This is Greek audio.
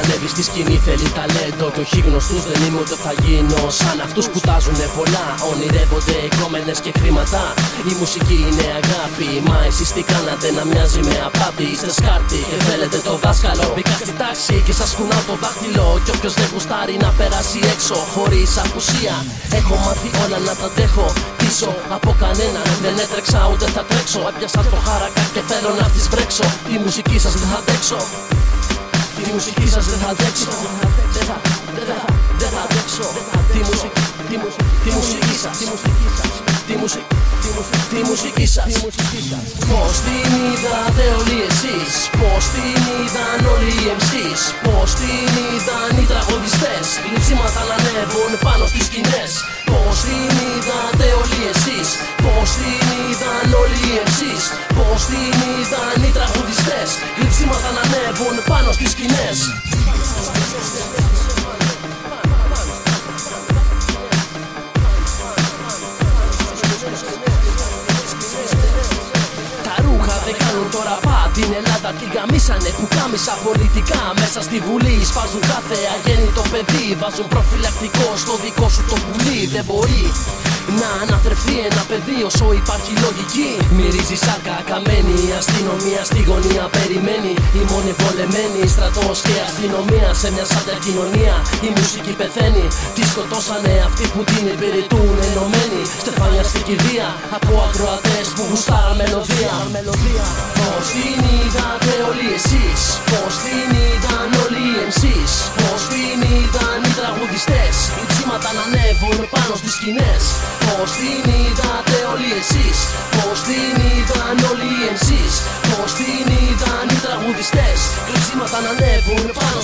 ανέβεις στη σκηνή θέλει ταλέντο Και όχι γνωστούς δεν είμαι ούτε θα γίνω. Σαν αυτούς που τάζουνε πολλά Ονειρεύονται κόμενες και χρήματα. Η μουσική είναι αγάπη Μα εσείς τι κάνατε να μοιάζει με απάτη. Είστε σκάρτη και θέλετε το δάσκαλο. Μπήκα στη τάξη και σας κουνάω το δάχτυλο. Κι όποιος δεν γουστάρει να περάσει έξω Χωρίς απουσία. Έχω μάθει όλα να τα αντέχω πίσω από κανένα. Δεν έτρεξα ούτε θα τρέξω. Έπιασα το χάρακα και θέλω να τις βρέξω. Τη μουσική σας δεν θα αντέξω Τη μουσική σας δεν θα αντέξω Δεν θα, δεν θα, δεν θα αντέξω Τη μουσική, τη μουσική, τη μουσική σας. Τη μουσική, τη μουσική σας. Πώς την είδατε όλοι εσείς; Πώς την είδαν όλοι οι MC's Πώς την είδαν οι τραγουδιστές; Γλυψίματα να ανέβουν πάνω στις σκηνές. Πώς την είδατε όλοι εσείς; Πώς την είδαν όλοι οι MC's Πώς την είδαν οι τραγουδιστές Γλυψίματα να ανέβουν πάνω στις σκηνές. Την Ελλάδα. Την καμίσανε που κάμισα πολιτικά. Μέσα στη Βουλή σπάζουν κάθε αγέννητο παιδί. Βάζουν προφυλακτικό στο δικό σου το πουλί. Δεν μπορεί να αναθρεφθεί ένα παιδί όσο υπάρχει λογική. Μυρίζει σάκα καμένη η αστυνομία στη γωνία περιμένει. Η μόνη βολεμένη στρατός και αστυνομία σε μια σάντερ κοινωνία. Η μουσική πεθαίνει, τη σκοτώσανε αυτοί που την υπηρετούν ενωμένοι. Στεφάνια στην κηδεία από ακροατές που γουστάραν μελωδία. Πώς την είδατε όλοι εσείς; Πώς την Οι ψήματα να ανέβουν πάνω στις σκηνές. Πώς την είδατε όλοι εσείς Πώς την είδαν όλοι οι MC's Πώς την είδαν οι τραγουδιστές. Οι ψήματα να ανέβουν πάνω